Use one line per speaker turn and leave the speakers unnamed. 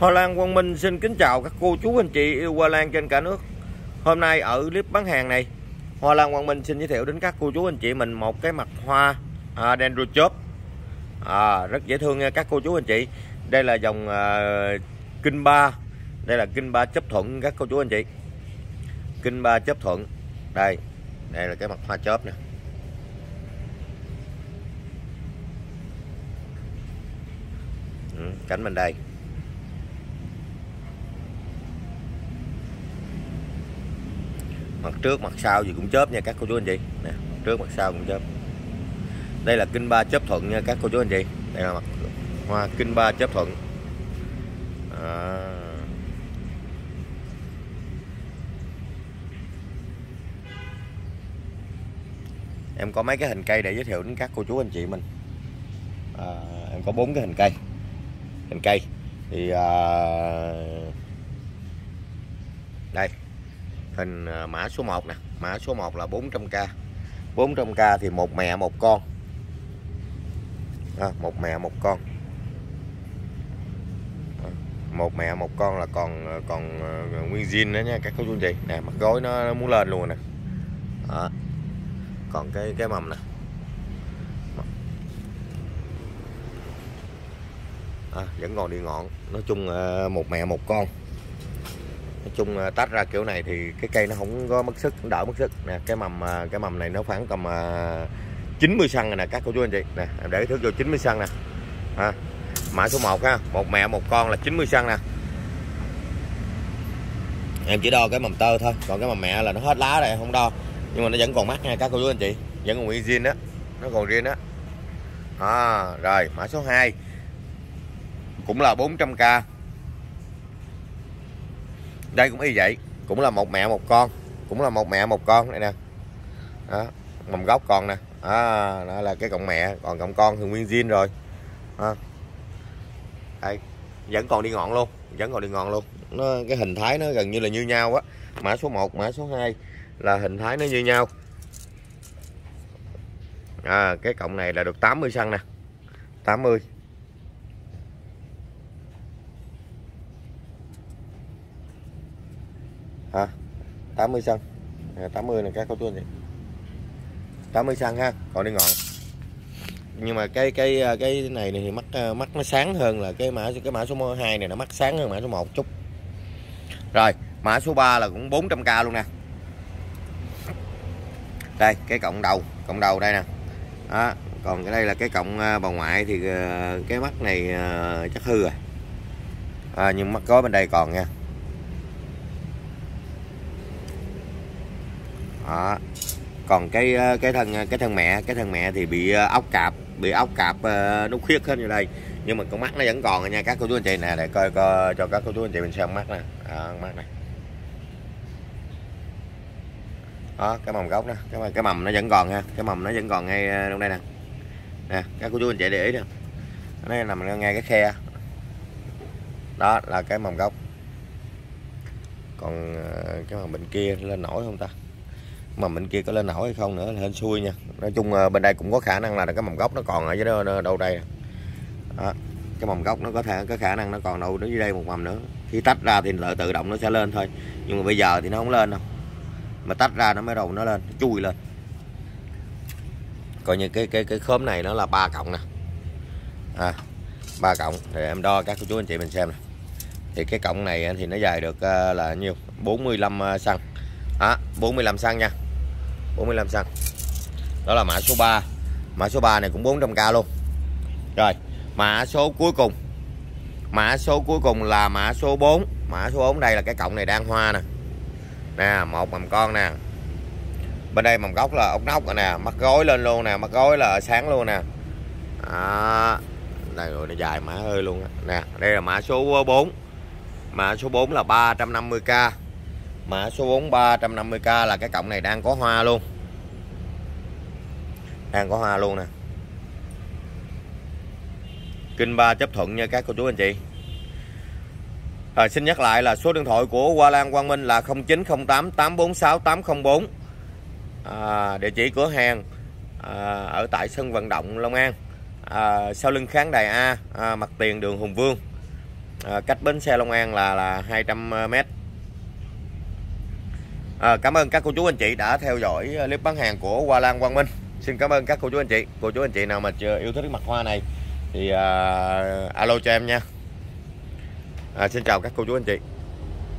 Hoa Lan Quang Minh xin kính chào các cô chú anh chị yêu hoa lan trên cả nước. Hôm nay ở clip bán hàng này, Hoa Lan Quang Minh xin giới thiệu đến các cô chú anh chị mình một cái mặt hoa à, Dendrochop. À, rất dễ thương nha các cô chú anh chị. Đây là dòng à, kinh ba. Đây là kinh ba chấp thuận các cô chú anh chị. Kinh ba chấp thuận. Đây, đây là cái mặt hoa chớp nè. Ừ, bên đây mặt trước mặt sau gì cũng chớp nha các cô chú anh chị. Nè trước mặt sau cũng chớp. Đây là kinh ba chớp thuận nha các cô chú anh chị. Đây là mặt hoa kinh ba chớp thuận. À. em có mấy cái hình cây để giới thiệu đến các cô chú anh chị mình. À, em có bốn cái hình cây. Hình cây. Thì à, hình ờ, mã số 1 nè. Mã số 1 là 400k 400k thì một mẹ một con. À, một mẹ một con. Một mẹ một con là còn ờ, còn ờ, nguyên zin đó nha các cô chú chị nè mặt gối nó, nó muốn lên luôn nè. Đó. còn cái cái mầm nè. À, vẫn còn đi ngọn. Nói chung một mẹ một con nói chung tách ra kiểu này thì cái cây nó không có mất sức đỡ mất sức. Nè cái mầm à, cái mầm này nó khoảng tầm à, 90 cm nè các cô chú anh chị. Nè em để thước vô 90 cm nè. À, mã số 1 ha một mẹ một con là 90 cm nè. Em chỉ đo cái mầm tơ thôi còn cái mầm mẹ là nó hết lá rồi không đo. Nhưng mà nó vẫn còn mắt nha các cô chú anh chị. Vẫn còn nguyên zin đó nó còn riêng đó à, rồi mã số 2 cũng là 400k đây cũng y vậy. Cũng là một mẹ một con. Cũng là một mẹ một con. Đây nè. Đó, mầm gốc còn nè. À, đó là cái cọng mẹ. Còn cọng con thì nguyên zin rồi. À. đây vẫn còn đi ngọn luôn. Vẫn còn đi ngọn luôn. Nó cái hình thái nó gần như là như nhau á. Mã số 1 mã số 2 là hình thái nó như nhau. À, cái cọng này là được 80 xăng nè. 80 ha 80 xăng. Ờ, 80 là các cao tuôn anh 80 xăng ha còn đi ngọn. Nhưng mà cái cái ờ, cái này thì mắt ờ, mắt nó sáng hơn là cái mã cái mã số 2 này nó mắt sáng hơn mã số 1 chút. Rồi mã số 3 là cũng 400k luôn nè. Đây cái cộng đầu cộng đầu đây nè. Đó. còn cái đây là cái cộng bà ngoại thì cái mắt này chắc hư rồi. À, nhưng mắt có bên đây còn nha. Đó. còn cái ờ, cái thân ờ, cái thân mẹ cái thân mẹ thì bị ờ, ốc cạp bị ốc cạp uh, khuyết hết như đây. Nhưng mà con mắt nó vẫn còn nha các cô chú anh chị nè để coi, coi cho các cô chú anh chị mình xem mắt nè. Đó, mắt này đó cái mầm gốc đó cái, cái mầm nó vẫn còn ha cái mầm nó vẫn còn ngay trong đây nè. Nè các cô chú anh chị để ý nè. Nó nằm ngay cái khe. Đó là cái mầm gốc. Còn cái mầm bên kia lên nổi không ta? Mà bên kia có lên nổi hay không nữa lên hên xui nha. Nói chung ờ, bên đây cũng có khả năng là cái mầm gốc nó còn ở dưới đâu, đâu đây đó. cái mầm gốc nó có thể có khả năng nó còn đâu dưới đây một mầm nữa. Khi tách ra thì lợi tự động nó sẽ lên thôi nhưng mà bây giờ thì nó không lên đâu. Mà tách ra nó mới đầu nó lên nó chui lên. Coi như cái cái cái khóm này nó là ba cộng nè. À ba cộng thì em đo các cô chú anh chị mình xem nè. Thì cái cộng này thì nó dài được ờ, là nhiêu? 45 cm 45 xăng nha. 45 xăng. Đó là mã số 3 mã số 3 này cũng 400k luôn. Rồi mã số cuối cùng. Mã số cuối cùng là mã số 4 mã số 4 đây là cái cộng này đang hoa nè. Nè một mầm con nè. Bên đây mầm gốc là ốc nóc rồi nè. Mắt gối lên luôn nè mắt gối là sáng luôn nè. À, đây rồi nó dài mã hơi luôn nè đây là mã số 4 mã số 4 là 350k mã số 4 350k là cái cọng này đang có hoa luôn. Đang có hoa luôn nè. Kinh ba chấp thuận nha các cô chú anh chị. À, xin nhắc lại là số điện thoại của Hoa Lan Quang Minh là 0908 846 804 à, địa chỉ cửa hàng à, ở tại sân vận động Long An. À, sau lưng kháng đài A à, mặt tiền đường Hùng Vương. À, cách bến xe Long An là là 200 mét à, cảm ơn các cô chú anh chị đã theo dõi ờ, clip bán hàng của Hoa Lan Quang Minh. Xin cảm ơn các cô chú anh chị. Cô chú anh chị nào mà chưa yêu thích cái mặt hoa này thì uh, alo cho em nha. À, xin chào các cô chú anh chị.